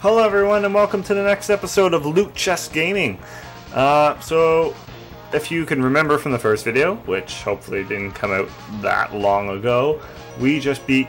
Hello, everyone, and welcome to the next episode of Loot Chest Gaming. Uh, so, if you can remember from the first video, which hopefully didn't come out that long ago, we just beat,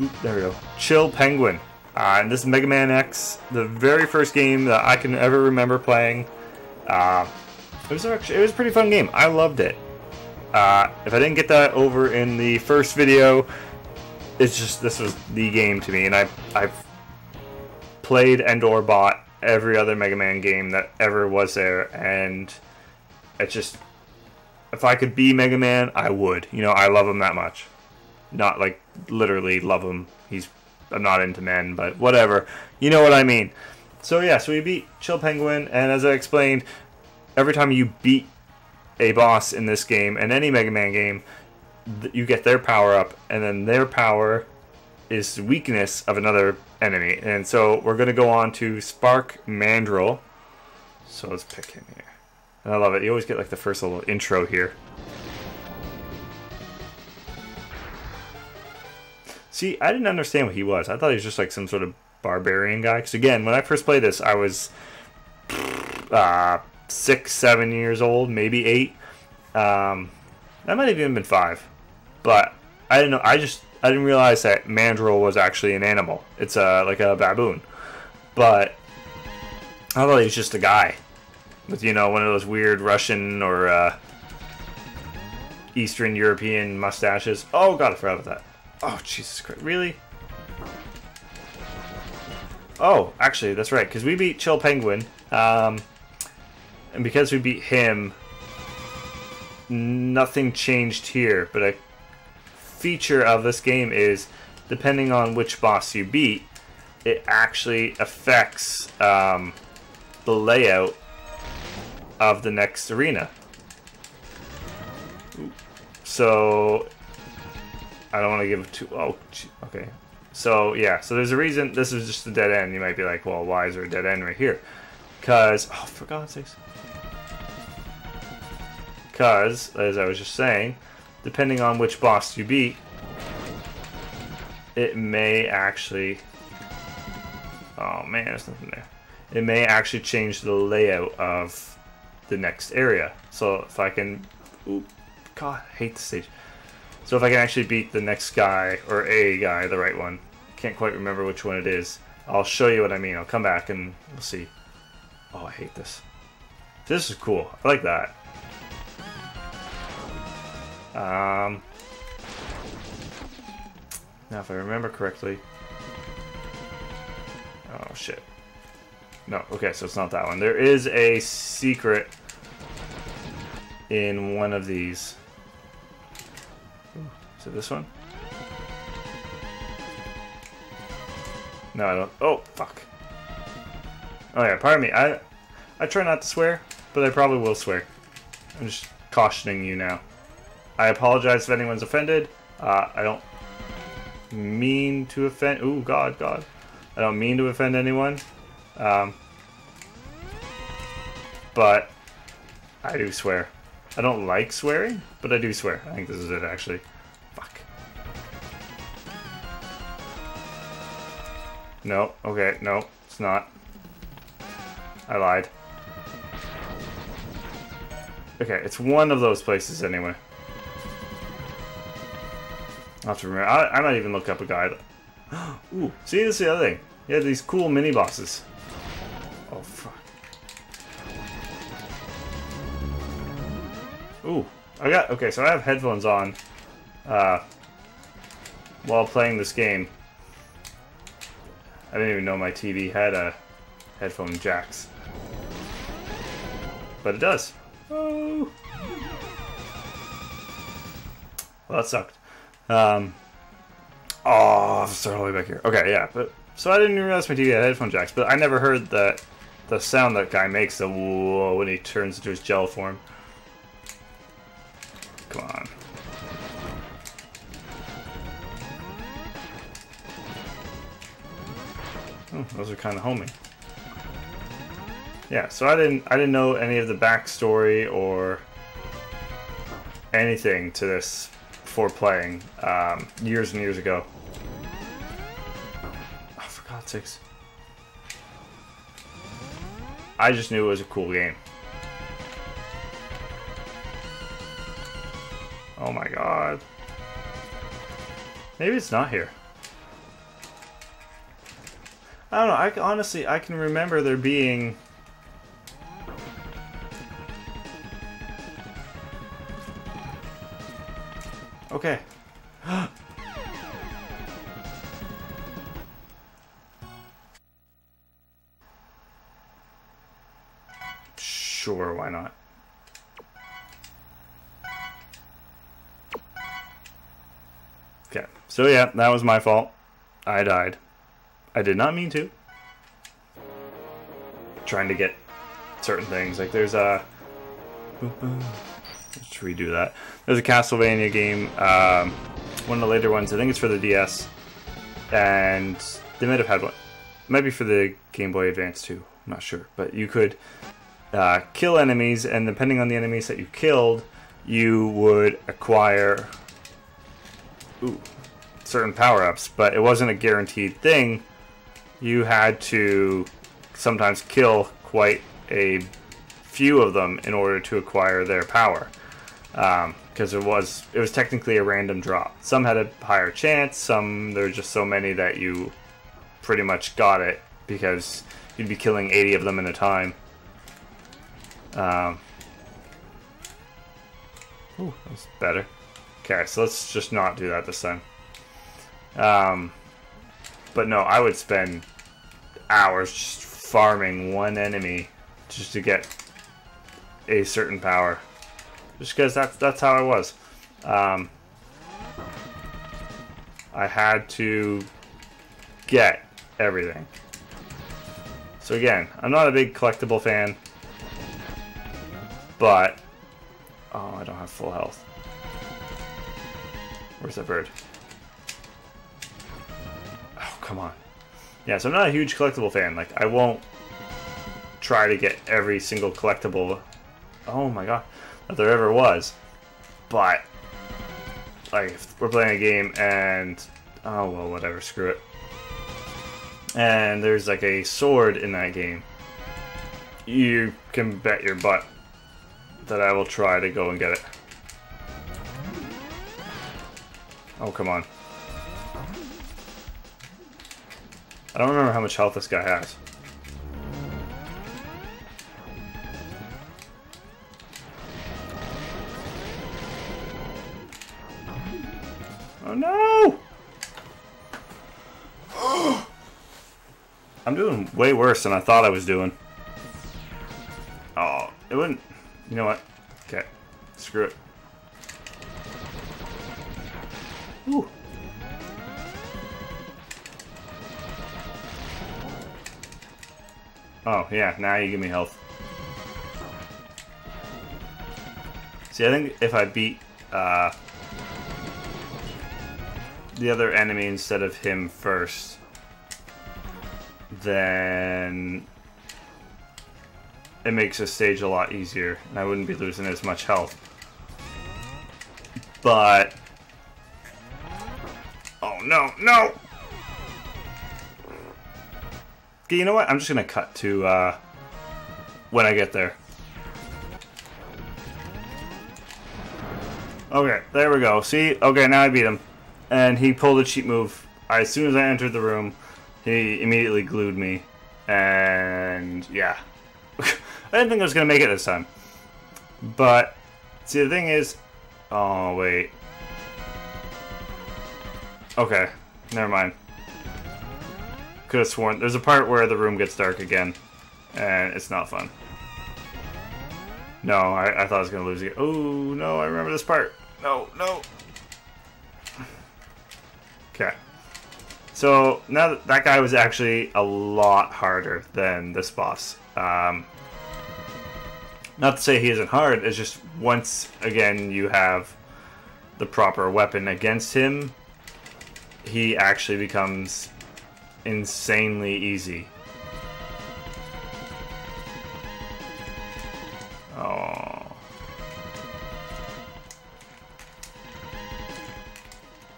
oop, there we go, Chill Penguin. Uh, and this is Mega Man X, the very first game that I can ever remember playing. Uh, it was actually, it was a pretty fun game. I loved it. Uh, if I didn't get that over in the first video, it's just this was the game to me, and I I've played and or bought every other Mega Man game that ever was there, and it's just if I could be Mega Man, I would. You know, I love him that much. Not like literally love him. He's I'm not into men, but whatever. You know what I mean. So yeah, so we beat Chill Penguin, and as I explained, every time you beat a boss in this game and any Mega Man game, you get their power up, and then their power is weakness of another enemy. And so we're going to go on to Spark Mandrill. So let's pick him here. And I love it. You always get like the first little intro here. See, I didn't understand what he was. I thought he was just like some sort of barbarian guy. Because again, when I first played this, I was uh, six, seven years old, maybe eight. Um, that might have even been five. But I didn't know. I just I didn't realize that mandrill was actually an animal. It's a like a baboon. But I thought he was just a guy with you know one of those weird Russian or uh, Eastern European mustaches. Oh god, I forgot about that. Oh Jesus Christ, really? Oh, actually, that's right, because we beat Chill Penguin, um, and because we beat him, nothing changed here. But a feature of this game is, depending on which boss you beat, it actually affects um, the layout of the next arena. So I don't want to give too. Oh, okay. So yeah, so there's a reason. This is just a dead end. You might be like, well, why is there a dead end right here? Because oh, for God's sakes. Because as I was just saying, depending on which boss you beat, it may actually. Oh man, there's nothing there. It may actually change the layout of the next area. So if I can, oop, God, I hate the stage. So if I can actually beat the next guy, or a guy, the right one, can't quite remember which one it is, I'll show you what I mean. I'll come back and we'll see. Oh, I hate this. This is cool. I like that. Um, now, if I remember correctly... Oh, shit. No, okay, so it's not that one. There is a secret in one of these. Is it this one? No, I don't. Oh, fuck. Oh yeah, pardon me. I I try not to swear, but I probably will swear. I'm just cautioning you now. I apologize if anyone's offended. Uh, I don't mean to offend. Ooh, God, God. I don't mean to offend anyone. Um, but I do swear. I don't like swearing, but I do swear. I think this is it, actually. Fuck. No, okay, no, it's not. I lied. Okay, it's one of those places anyway. I'll have to remember. I, I might even look up a guide. Ooh, see, this is the other thing. Have these cool mini bosses. Oh, fuck. Ooh, I got, okay, so I have headphones on uh, while playing this game. I didn't even know my TV had a headphone jacks. But it does. Oh. Well, that sucked. Um, oh, start all the way back here. Okay, yeah, but so I didn't even realize my TV had headphone jacks, but I never heard that the sound that guy makes the whoa when he turns into his gel form. Come on. Oh, those are kind of homey. Yeah, so I didn't I didn't know any of the backstory or anything to this before playing um, years and years ago. Oh, for God's sakes. I just knew it was a cool game. Oh my god. Maybe it's not here. I don't know. I honestly I can remember there being Okay. sure, why not? Okay, so yeah, that was my fault. I died. I did not mean to. Trying to get certain things. Like there's a... Let's redo that. There's a Castlevania game, um, one of the later ones. I think it's for the DS, and they might have had one. It might be for the Game Boy Advance too. I'm not sure, but you could uh, kill enemies, and depending on the enemies that you killed, you would acquire ooh, certain power-ups. But it wasn't a guaranteed thing. You had to sometimes kill quite a few of them in order to acquire their power because um, it was it was technically a random drop. Some had a higher chance. Some there were just so many that you pretty much got it because you'd be killing 80 of them in a time. Um, that's better. Okay, so let's just not do that this time. Um, but no, I would spend hours just farming one enemy just to get a certain power just because that's that's how I was. Um, I had to get everything. So again, I'm not a big collectible fan, but oh, I don't have full health. Where's that bird? Oh, come on. Yeah, so I'm not a huge collectible fan. Like, I won't try to get every single collectible. Oh my god that there ever was. But, like, we're playing a game and, oh well, whatever, screw it. And there's like a sword in that game. You can bet your butt that I will try to go and get it. Oh, come on. I don't remember how much health this guy has. Oh no! I'm doing way worse than I thought I was doing. Oh, it wouldn't... You know what? Okay. Screw it. Ooh. Oh, yeah, now you give me health. See, I think if I beat, uh, the other enemy instead of him first, then it makes the stage a lot easier, and I wouldn't be losing as much health. But... Oh, no, no! Okay, you know what? I'm just gonna cut to, uh, when I get there. Okay, there we go. See? Okay, now I beat him and he pulled a cheat move. As soon as I entered the room, he immediately glued me, and yeah, I didn't think I was gonna make it this time. But see, the thing is, oh wait, okay, never mind. Could have sworn there's a part where the room gets dark again, and it's not fun. No, I, I thought I was gonna lose it. Oh no, I remember this part. No, no. Okay. So now that, that guy was actually a lot harder than this boss. Um, not to say he isn't hard, it's just once again you have the proper weapon against him, he actually becomes insanely easy. Oh.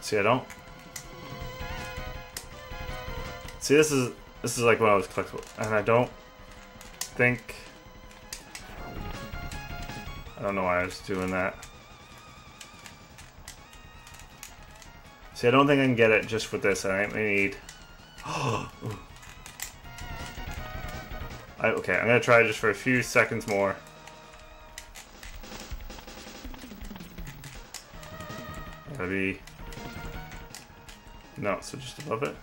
See, I don't. See, this is this is like when I was collectible, and I don't think. I don't know why I was doing that. See, I don't think I can get it just with this. I need. I, okay, I'm gonna try just for a few seconds more. Gotta be. No, so just above it.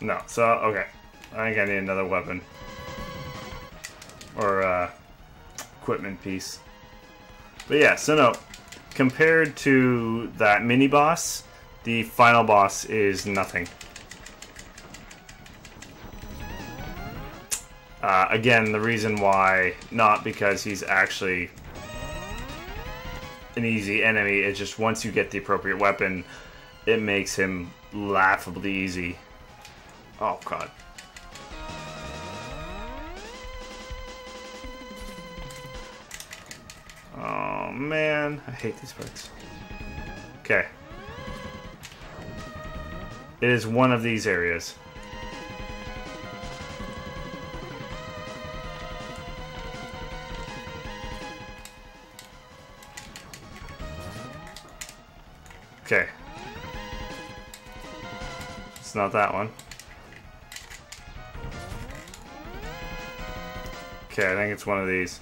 No, so, okay. I think I need another weapon. Or, uh, equipment piece. But yeah, so no. Compared to that mini-boss, the final boss is nothing. Uh, again, the reason why, not because he's actually an easy enemy, it's just once you get the appropriate weapon, it makes him laughably easy. Oh god. Oh man, I hate these parts. Okay. It is one of these areas. Okay. It's not that one. Okay, I think it's one of these.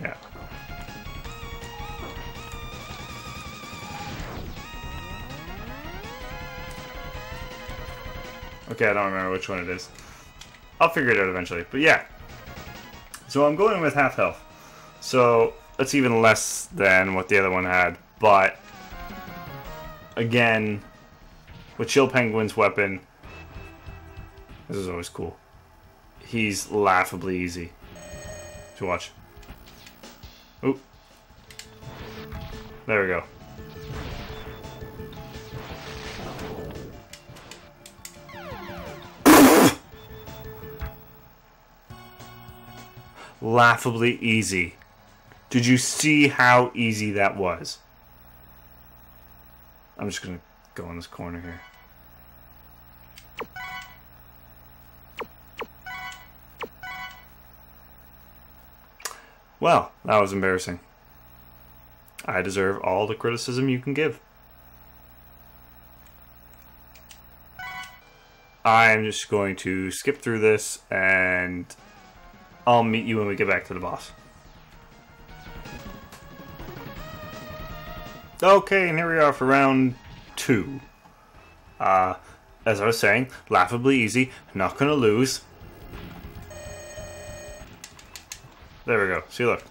Yeah. Okay, I don't remember which one it is. I'll figure it out eventually. But yeah. So I'm going with half health. So that's even less than what the other one had. But again, with Chill Penguin's weapon, this is always cool. He's laughably easy to watch. Oop. There we go. laughably easy. Did you see how easy that was? I'm just gonna go in this corner here. Well, that was embarrassing. I deserve all the criticism you can give. I'm just going to skip through this and I'll meet you when we get back to the boss. Okay, and here we are for round two. Uh, as I was saying, laughably easy, not gonna lose. There we go. See, look.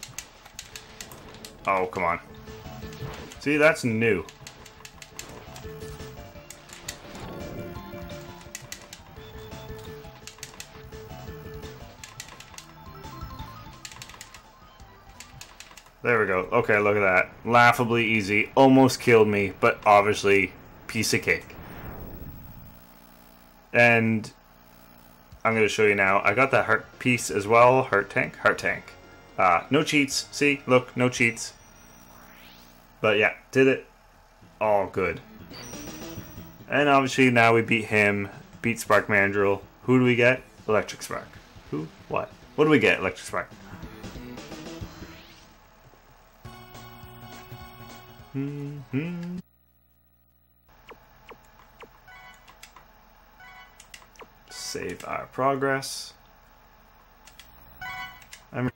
Oh, come on. See, that's new. There we go. Okay, look at that. Laughably easy. Almost killed me, but obviously, piece of cake. And I'm going to show you now. I got that heart piece as well. Heart tank. Heart tank. Uh, no cheats. See? Look, no cheats. But yeah, did it. All good. And obviously now we beat him. Beat Spark Mandrill. Who do we get? Electric Spark. Who? What? What do we get? Electric Spark. Mm -hmm. Save our progress. I'm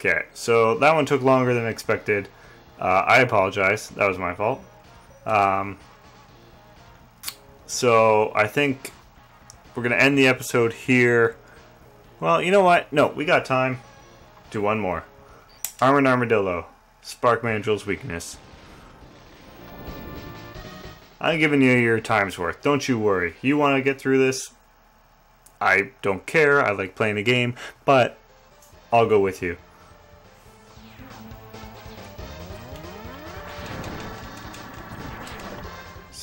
okay, so that one took longer than expected. Uh, I apologize. That was my fault. Um, so I think we're going to end the episode here. Well, you know what? No, we got time. Do one more. Armored Armadillo. Spark Mandrill's weakness. I'm giving you your time's worth. Don't you worry. You want to get through this? I don't care. I like playing a game, but I'll go with you.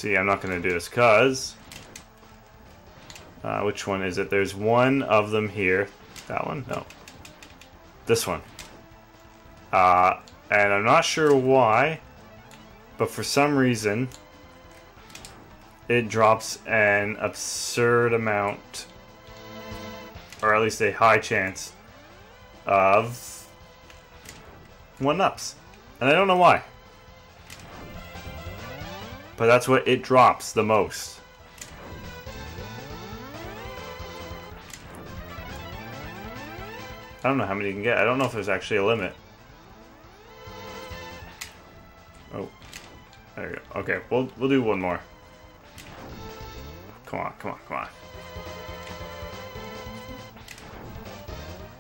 See, I'm not going to do this because Uh, which one is it? There's one of them here. That one? No. This one. Uh, and I'm not sure why, but for some reason, it drops an absurd amount, or at least a high chance, of one-ups. And I don't know why. But that's what it drops the most. I don't know how many you can get. I don't know if there's actually a limit. Oh. There you go. Okay, we'll, we'll do one more. Come on, come on, come on.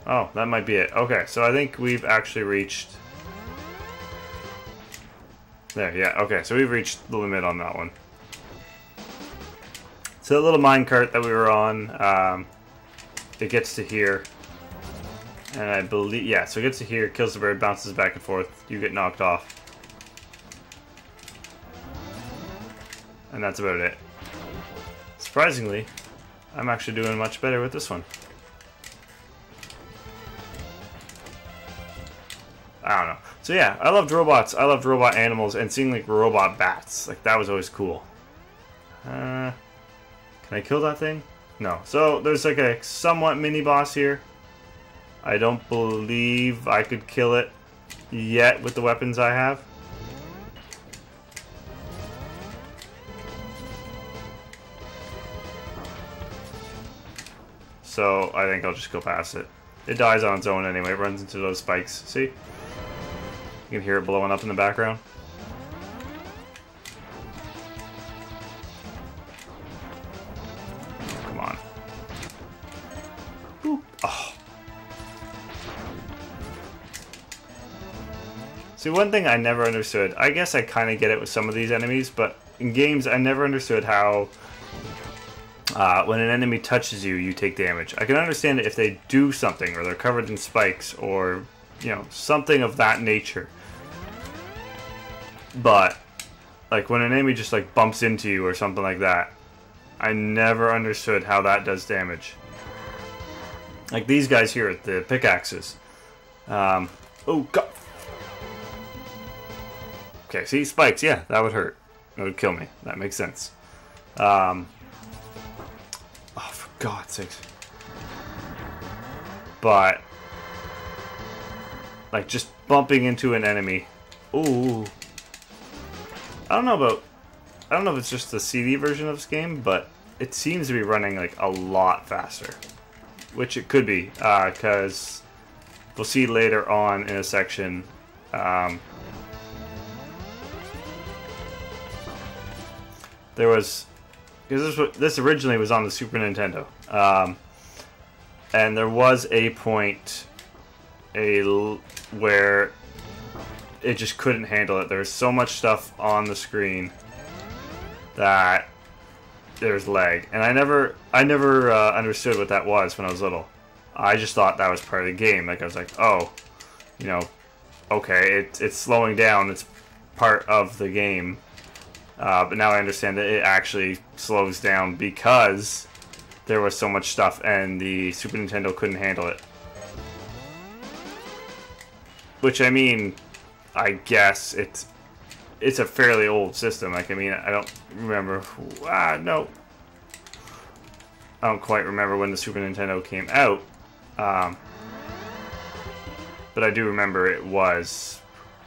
Oh, that might be it. Okay, so I think we've actually reached... There, yeah, okay, so we've reached the limit on that one. So that little minecart that we were on, um, it gets to here. And I believe, yeah, so it gets to here, kills the bird, bounces back and forth, you get knocked off. And that's about it. Surprisingly, I'm actually doing much better with this one. So yeah, I loved robots. I loved robot animals and seeing like robot bats. Like that was always cool. Uh, can I kill that thing? No. So there's like a somewhat mini boss here. I don't believe I could kill it yet with the weapons I have. So I think I'll just go past it. It dies on its own anyway, it runs into those spikes. See? You can hear it blowing up in the background. Come on. Boop. Oh. See, one thing I never understood, I guess I kind of get it with some of these enemies, but in games I never understood how uh, when an enemy touches you, you take damage. I can understand it if they do something, or they're covered in spikes, or, you know, something of that nature. But, like, when an enemy just, like, bumps into you or something like that, I never understood how that does damage. Like these guys here at the pickaxes. Um, oh, God. Okay, see, spikes, yeah, that would hurt. That would kill me. That makes sense. Um, for God's sakes. But, like, just bumping into an enemy. Ooh. I don't know about... I don't know if it's just the CD version of this game, but it seems to be running, like, a lot faster. Which it could be, because uh, we'll see later on in a section... Um, there was because this this originally was on the Super Nintendo, um, and there was a point a where it just couldn't handle it. There was so much stuff on the screen that there's lag, and I never I never uh, understood what that was when I was little. I just thought that was part of the game. Like I was like, oh, you know, okay, it, it's slowing down. It's part of the game uh, but now I understand that it actually slows down because there was so much stuff and the Super Nintendo couldn't handle it. Which I mean, I guess it's it's a fairly old system. Like I mean, I don't remember. Ah, no, I don't quite remember when the Super Nintendo came out. Um, but I do remember it was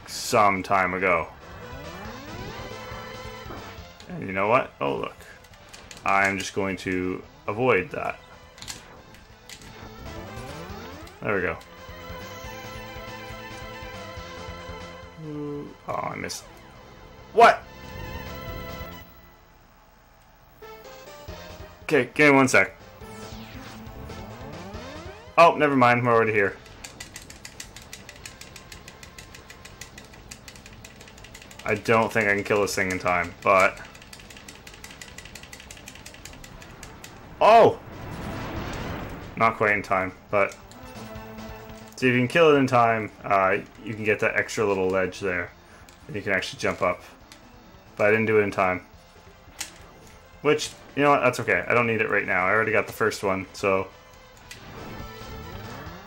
some time ago. And you know what? Oh, look. I'm just going to avoid that. There we go. Oh, I missed. What? Okay, give me one sec. Oh, never mind. We're already here. I don't think I can kill this thing in time, but... Oh! Not quite in time, but... So if you can kill it in time, uh, you can get that extra little ledge there. And you can actually jump up. But I didn't do it in time. Which, you know what, that's okay. I don't need it right now. I already got the first one, so...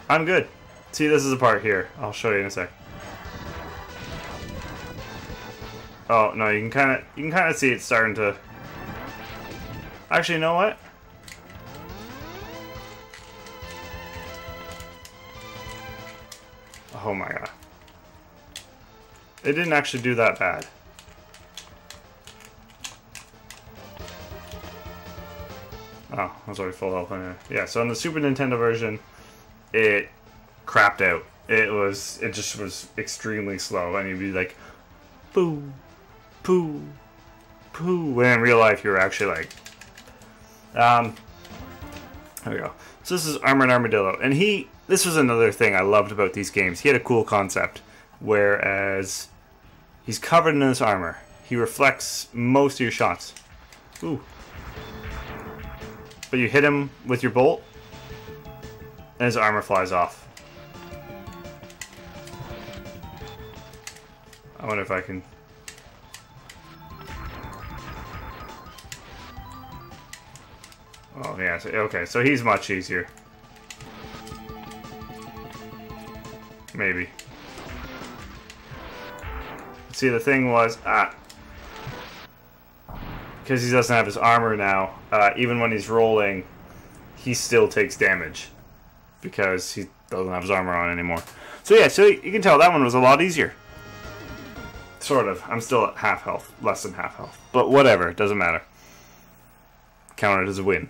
I'm good. See, this is a part here. I'll show you in a sec. Oh, no, you can kind of you can kind of see it starting to... Actually, you know what? Oh my god. It didn't actually do that bad. Oh, I was already full health. Yeah, so on the Super Nintendo version, it crapped out. It was, it just was extremely slow, and you'd be like, poo, poo, poo. When in real life, you're actually like, um, there we go. So this is Armored Armadillo, and he, this was another thing I loved about these games. He had a cool concept, whereas he's covered in this armor. He reflects most of your shots. Ooh. But you hit him with your bolt, and his armor flies off. I wonder if I can... Oh, yeah, so, okay, so he's much easier. Maybe. See, the thing was, ah, because he doesn't have his armor now, uh, even when he's rolling, he still takes damage because he doesn't have his armor on anymore. So yeah, so you can tell that one was a lot easier. Sort of. I'm still at half health, less than half health. But whatever, it doesn't matter. Count it as a win.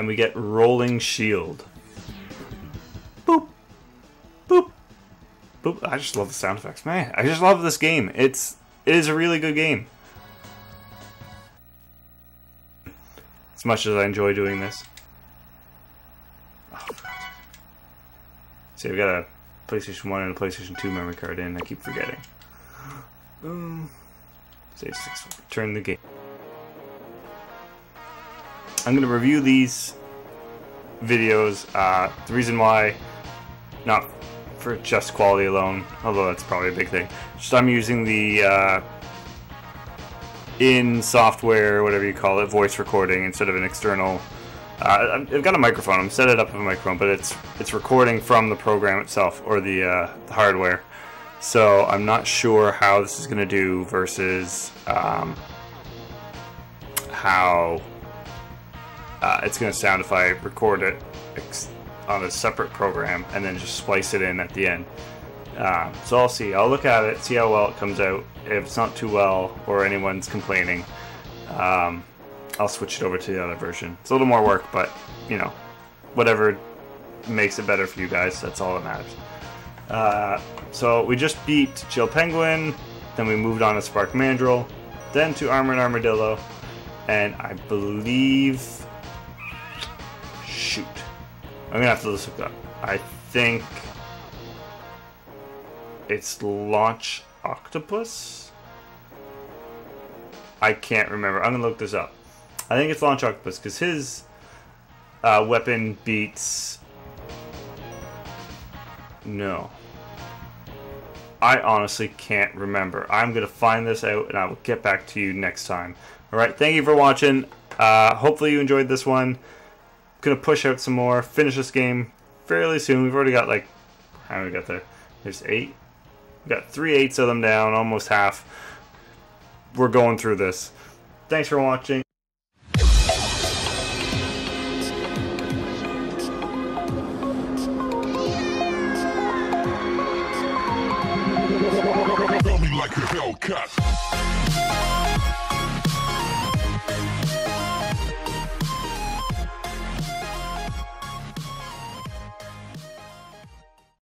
And we get Rolling Shield. Boop. Boop. Boop. I just love the sound effects. Man, I just love this game. It's it is a really good game. As much as I enjoy doing this. Oh, See, I've got a PlayStation 1 and a PlayStation 2 memory card in. I keep forgetting. Um, save six. Turn the game. I'm going to review these videos. Uh, the reason why, not for just quality alone, although that's probably a big thing. Just I'm using the uh, in software, whatever you call it, voice recording instead of an external. Uh, I've got a microphone. I'm set it up with a microphone, but it's it's recording from the program itself or the, uh, the hardware. So I'm not sure how this is going to do versus um, how uh, it's going to sound if I record it on a separate program and then just splice it in at the end. Uh, so I'll see. I'll look at it, see how well it comes out. If it's not too well or anyone's complaining, um, I'll switch it over to the other version. It's a little more work, but you know, whatever makes it better for you guys, that's all that matters. Uh, so we just beat Chill Penguin, then we moved on to Spark Mandrill, then to Armored Armadillo, and I believe. Shoot. I'm gonna have to look up. I think it's Launch Octopus. I can't remember. I'm gonna look this up. I think it's Launch Octopus because his uh, weapon beats. No. I honestly can't remember. I'm gonna find this out and I will get back to you next time. Alright, thank you for watching. Uh, hopefully you enjoyed this one gonna push out some more, finish this game fairly soon. We've already got like how many we got there? There's eight. We got three eighths of them down, almost half. We're going through this. Thanks for watching.